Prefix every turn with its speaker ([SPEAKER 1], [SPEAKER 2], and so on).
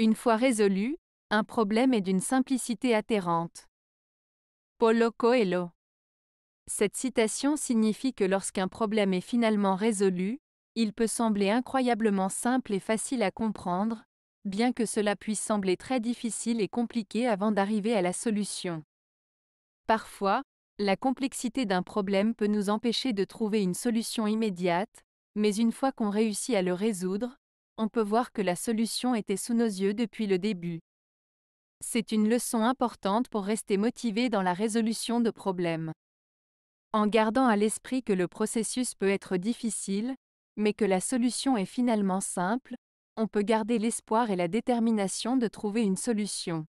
[SPEAKER 1] Une fois résolu, un problème est d'une simplicité atterrante. Paulo Coelho. Cette citation signifie que lorsqu'un problème est finalement résolu, il peut sembler incroyablement simple et facile à comprendre, bien que cela puisse sembler très difficile et compliqué avant d'arriver à la solution. Parfois, la complexité d'un problème peut nous empêcher de trouver une solution immédiate, mais une fois qu'on réussit à le résoudre, on peut voir que la solution était sous nos yeux depuis le début. C'est une leçon importante pour rester motivé dans la résolution de problèmes. En gardant à l'esprit que le processus peut être difficile, mais que la solution est finalement simple, on peut garder l'espoir et la détermination de trouver une solution.